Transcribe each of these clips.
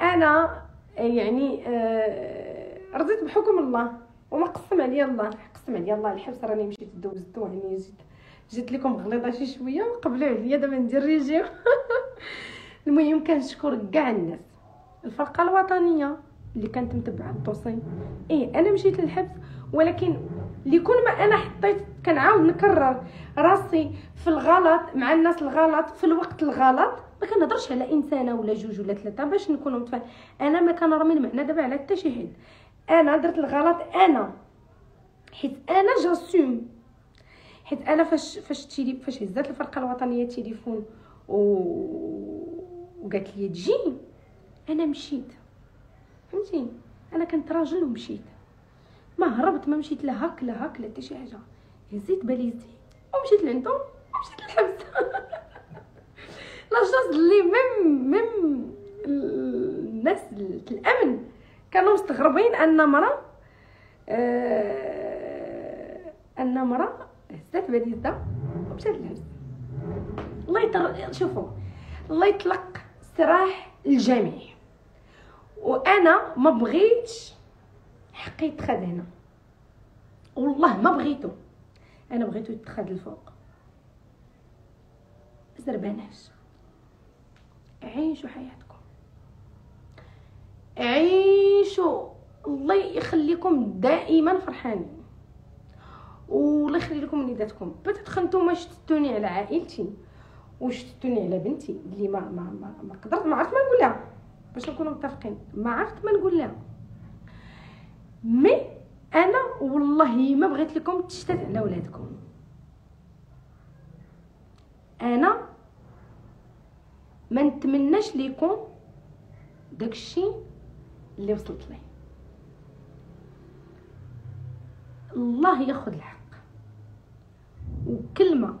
أنا يعني آه رضيت بحكم الله وما قسم عليا الله. قسم عليا الله الحبس راني مشيت دوزتو يعني جيت جيت لكم غليظة شي شوية وقبلوا عليا دابا ندير ريجيم. المهم كنشكر كاع الناس. الفرقة الوطنية. اللي كانت متبعة ال dossier إيه أنا مشيت للحبس ولكن لكل ما أنا حطيت كنعاود نكرر راسي في الغلط مع الناس الغلط في الوقت الغلط. ما كنهضرش على إنسانة ولا جوج ولا ثلاثة باش نكونوا متفاهم أنا ما كنرمي المعنى دابا على حتى شي حد أنا درت الغلط أنا. حيت أنا جاسوم. حيت أنا فاش فاش تيلي فاش هزات الفرقة الوطنية التليفون و وقالت لي تجي. أنا مشيت. فهمتي أنا كنت راجل ومشيت. ما هربت ما مشيت لا هاك لا هاك لا حتى شي حاجة. هزيت باليزتي ومشيت لعندهم ومشيت للحبس. لا شوز اللي ميم ميم الناس الأمن كانوا مستغربين أن مرا آه أن مرا هزات باليزتها ومشات للحبس. الله يطر شوفوا الله يطلق سراح الجميع. وأنا ما بغيتش حقي يتخذ هنا. والله ما بغيتو أنا بغيتو يتخذ الفوق زرباناش عيشوا حياتكم. عيشوا. الله يخليكم دائما فرحانين. والله يخلي لكم وليداتكم. بتات نتوما شتتوني على عائلتي وشتتوني على بنتي اللي ما ما ما, ما قدرت ما عرفت ما نقول لها باش نكونوا متفقين. ما عرفت ما نقول لها مي أنا والله ما بغيت لكم تشتت على ولادكم. أنا ما نتمناش ليكم داكشي اللي وصلت ليه. الله ياخذ الحق. وكلمة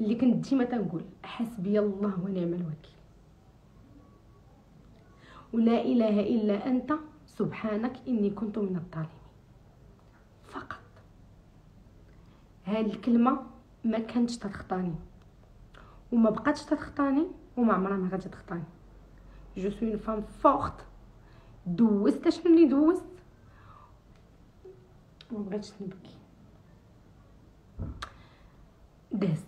اللي كنت ديما تنقول حسبي الله ونعم الوكيل. ولا إله إلا أنت سبحانك إني كنت من الظالمين. فقط. هاد الكلمة ما كانتش تخطاني وما بقاتش تخطاني وما عمرها ما غادي تخطاني je suis femme forte دوزت شنو اللي دوزت؟ ما بغيتش نبكي. دازت.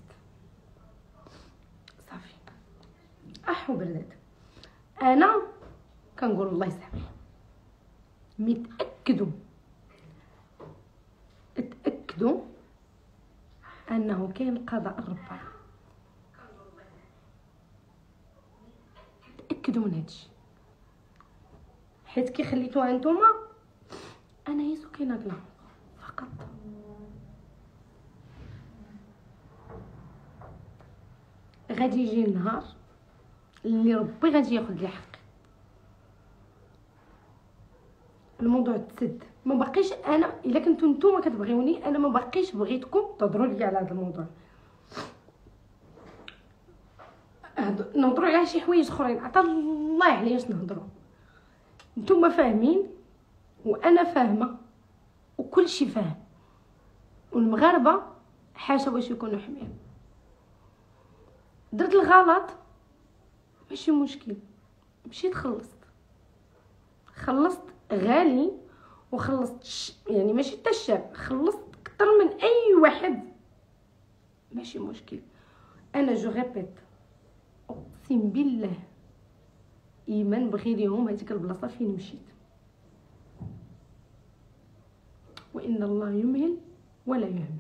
صافي. أحو بردات أنا كنقول الله يسامح متأكدوا. اتاكدوا أنه كاين قضاء الرباني تأكدوا من هادشي. حيت كي خليتوها نتوما أنا يسو كاينة كلا. فقط. غادي يجي النهار اللي ربي غادي ياخذ لي حقي الموضوع تسد. ما بقيش أنا إلا كنتو نتوما كتبغيوني أنا ما بقيش بغيتكم تهضروا لي على هذا الموضوع. نهضروا على شي حوايج أخرين. عطا الله علاش نهضروا. نتوما فاهمين وأنا فاهمة وكل شي فاهم. والمغاربة حاشا واش يكونوا حمير درت الغلط ماشي مشكل. مشيت خلصت. خلصت غالي وخلصت. يعني ماشي حتى الشاب خلصت أكثر من أي واحد. ماشي مشكل. أنا جو ريبيت أقسم بالله. إيمان بغي ليهم هذيك البلاصة فين مشيت. وإن الله يمهل ولا يهمل.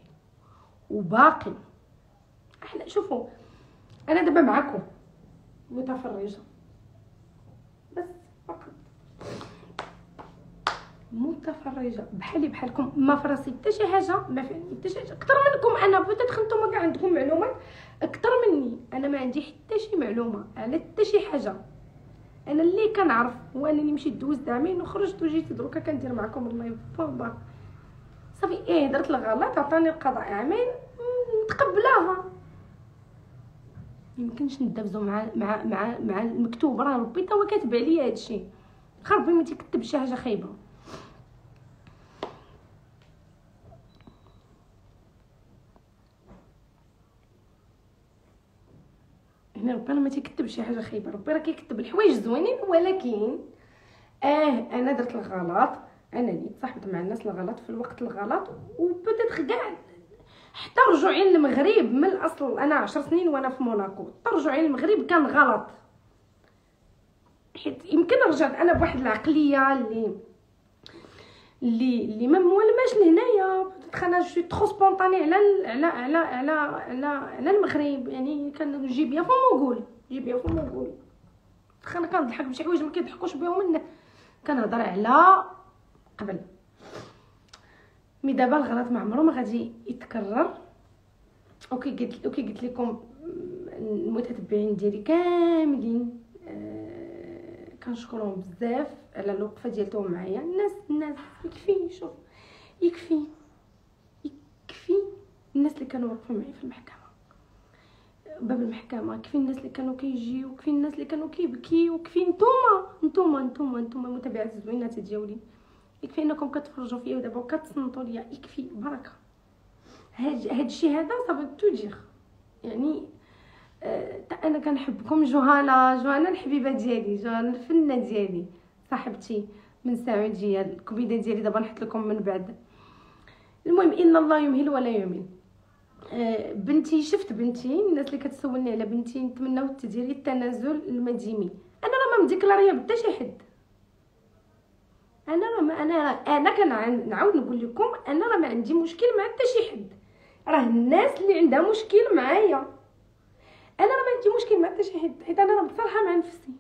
وباقي. إحنا شوفوا أنا دابا معكم متفرجة. بس فقط. متفرجة. بحالي بحالكم ما فراسي حتى شي حاجة ما فهمني حتى شي حاجة. أكثر منكم أنا peut-être نتوما كاع عندكم معلومات أكثر مني. أنا ما عندي حتى شي معلومة على حتى شي حاجة. أنا اللي كنعرف هو أنني مشيت دوزت عامين وخرجت وجيت. دروكا كندير معكم الله يفضل صافي. إيه درت الغلط. عطاني القضاء. عامين نتقبلها يمكنش ندابزو مع مع مع مع المكتوب. راه ربي تا هو كاتب عليا هادشي. خربي ما تكتب شي حاجة خايبة. يعني ربي راه ما تيكتب شي حاجة خايبة. ربي راه كيكتب الحوايج زوينين ولكن آه أنا درت الغلط. أنا اللي تصاحبت مع الناس الغلط في الوقت الغلط وبدات كاع حتى رجوعي للمغرب من الأصل. أنا عشر سنين وأنا في موناكو رجوعي للمغرب كان غلط. حيت يمكن رجعت أنا بواحد العقلية اللي اللي اللي ما مولماش لهنايا. أنا je trop spontanée على على على على على على المغرب يعني كان جيبيا فما نقول جيبيا فما نقول أنا كنضحك بشي حوايج ما كيضحكوش بهم. كنهضر على قبل. mais دابا الغلط ما عمرو ما غادي يتكرر. OK قلت OK قلت لكم المتتبعين ديالي كاملين آه كنشكرهم بزاف على الوقفة ديالتهم معايا. الناس الناس يكفي شوف يكفي. يكفي الناس اللي كانوا واقفين معايا في المحكمة. باب المحكمة كفي الناس اللي كانوا كيجيو كفي الناس اللي كانوا كيبكيو كفي نتوما نتوما نتوما نتوما المتابعات الزوينات ديالي يكفي إنكم كتفرجوا فيا ودابا كتصنتوا ليا. يكفي بركة. هاد الشيء هذا صافي tout يعني آه أنا كنحبكم جوهانا جوهانا الحبيبة ديالي جوهانا الفنة ديالي صاحبتي من السعودية الكبيدة ديالي دابا نحط لكم من بعد. المهم إن الله يمهل ولا يمهل آه بنتي شفت بنتي؟ الناس اللي كتسولني على بنتي نتمناو تديري التنازل المديمي أنا راه ما مديكلاريه بدا شي حد. أنا راه ما أنا أنا كنعاود نقول لكم أنا راه ما عندي مشكل مع حتى شي حد. راه الناس اللي عندها مشكل معايا. أنا راه ما عندي مشكل مع حتى شي حد حيت أنا راه متصالحه مع نفسي.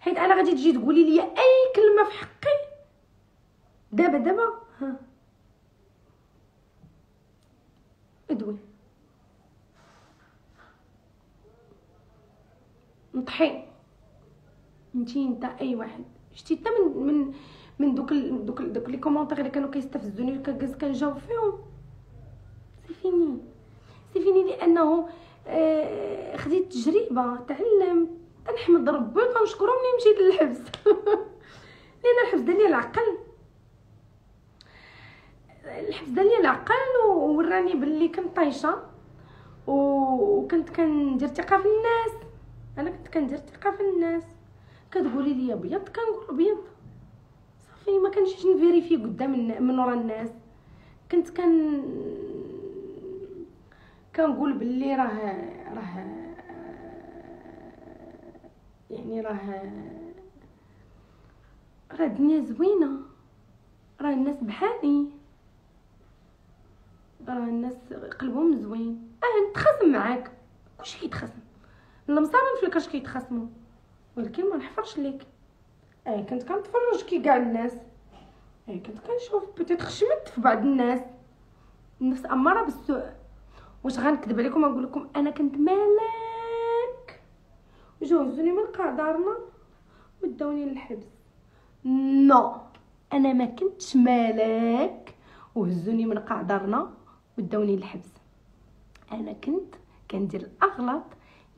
حيت أنا غادي تجي تقولي لي أي كلمة في حقي دابا دابا ها. ادوي. نطحي انتي انت أي واحد. شتي حتى من من من دوك ال... دوك ال... دوك les commentaires اللي كانوا كيستفزوني كنجاوب فيهم. c'est fini. c'est fini لأنه آه خديت تجربة تعلم تنحمد ربي وتنشكرو ملي مشيت للحبس. لأن الحبس دار العقل. دار لي العقل ووراني باللي كنت طايشة وكنت كندير ثقة في الناس. أنا كنت كندير ثقة في الناس. كتقولي لي أبيض كنقول أبيض. صافي ما كنجيش نفيريفي قدام من ورا الناس. كنت كان كنقول باللي راه راه يعني راه راه الدنيا زوينة. راه الناس بحالي. راه الناس قلبهم زوين. آه نتخاصم معاك. كلشي كيتخاصم المصارين في الكاش كيتخاصموا ولكن ما نحفرش ليك. آه كنت كنتفرج كي كاع الناس. آه كنت كنشوف بتيت خشمت في بعض الناس. النفس أمارة بالسوء. واش غنكذب عليكم ونقول لكم أنا كنت ملاك. وجاو هزوني من قاع دارنا وداوني للحبس. نو أنا ما كنتش ملاك. وهزوني من قاع دارنا وداوني للحبس. أنا كنت كندير الأغلاط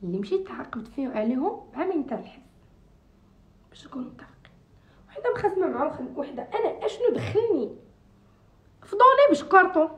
اللي مشيت تعاقبت فيه عليهم بعامين تاع الحبس. باش نكونوا متفقين. وحدة مخاسمه مع وحدة أنا أشنو دخلني؟ فضولي باش كارطون.